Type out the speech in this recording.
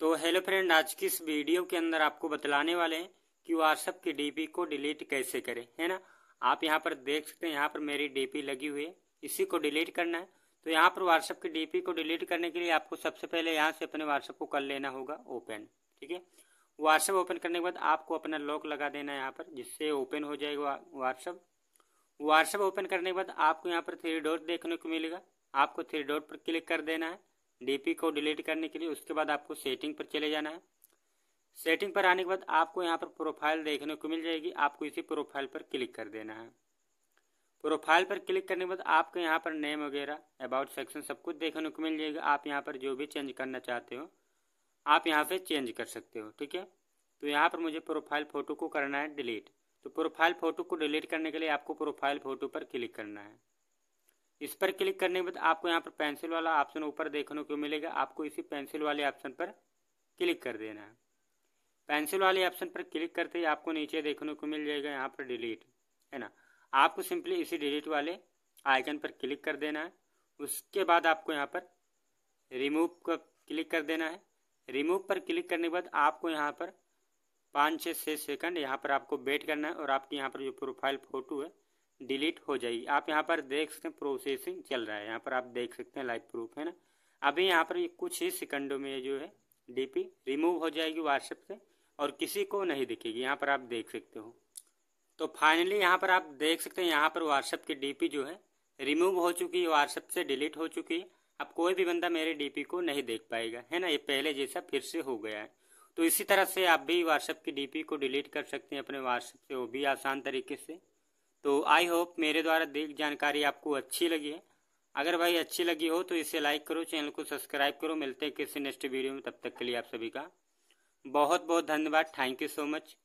तो hello friend, आज की इस वीडियो के अंदर आपको बतलाने वाले हैं कि व्हाट्सएप की डीपी को डिलीट कैसे करें, है ना? आप यहाँ पर देख सकते हैं, यहाँ पर मेरी डीपी लगी हुई है, इसी को डिलीट करना है। तो यहाँ पर व्हाट्सएप की डीपी को डिलीट करने के लिए आपको सबसे पहले यहाँ से अपने व्हाट्सएप को कर लेना होगा ओपन, ठीक है? व्हाट्सएप ओपन करने के बाद आपको अपना लॉक लगा देना है यहाँ पर, जिससे ओपन हो जाएगा व्हाट्सएप व्हाट्सएप ओपन करने के बाद आपको यहाँ पर थ्री डॉट देखने को मिलेगा। आपको थ्री डॉट पर क्लिक कर देना है। डीपी को डिलीट करने के लिए उसके बाद आपको सेटिंग पर चले जाना है। सेटिंग पर आने के बाद आपको यहाँ पर प्रोफ़ाइल देखने को मिल जाएगी। आपको इसी प्रोफ़ाइल पर क्लिक कर देना है। प्रोफ़ाइल पर क्लिक करने के बाद आपको यहाँ पर नेम वगैरह अबाउट सेक्शन सब कुछ देखने को मिल जाएगा। आप यहाँ पर जो भी चेंज करना चाहते हो, आप यहाँ पे चेंज कर सकते हो, ठीक है? तो यहाँ पर मुझे प्रोफ़ाइल फ़ोटो को करना है डिलीट तो प्रोफ़ाइल फ़ोटो को डिलीट करने के लिए आपको प्रोफ़ाइल फ़ोटो पर क्लिक करना है। इस पर क्लिक करने के बाद आपको यहाँ पर पेंसिल वाला ऑप्शन ऊपर देखने को मिलेगा। आपको इसी पेंसिल वाले ऑप्शन पर क्लिक कर देना है। पेंसिल वाले ऑप्शन पर क्लिक करते ही आपको नीचे देखने को मिल जाएगा यहाँ पर डिलीट है ना? आपको सिंपली इसी डिलीट वाले आइकन पर क्लिक कर देना है। उसके बाद आपको यहाँ पर रिमूव का क्लिक कर देना है। रिमूव पर क्लिक करने के बाद आपको यहाँ पर पाँच छः छः सेकंड यहाँ पर आपको वेट करना है और आपकी यहाँ पर जो प्रोफ़ाइल फ़ोटो है डिलीट हो जाएगी। आप यहाँ पर देख सकते हैं प्रोसेसिंग चल रहा है। यहाँ पर आप देख सकते हैं लाइव प्रूफ है ना। अभी यहाँ पर कुछ ही सेकंडों में जो है डीपी रिमूव हो जाएगी व्हाट्सएप से और किसी को नहीं दिखेगी। यहाँ पर आप देख सकते हो। तो फाइनली यहाँ पर आप देख सकते हैं यहाँ पर व्हाट्सएप की डीपी जो है रिमूव हो चुकी है व्हाट्सएप से डिलीट हो चुकी है। अब कोई भी बंदा मेरे डीपी को नहीं देख पाएगा, है ना। ये पहले जैसा फिर से हो गया है। तो इसी तरह से आप भी व्हाट्सएप की डीपी को डिलीट कर सकते हैं अपने व्हाट्सएप से, वो भी आसान तरीके से। तो आई होप मेरे द्वारा दी जानकारी आपको अच्छी लगी है। अगर भाई अच्छी लगी हो तो इसे लाइक करो चैनल को सब्सक्राइब करो। मिलते हैं किसी नेक्स्ट वीडियो में, तब तक के लिए आप सभी का बहुत बहुत धन्यवाद। Thank you so much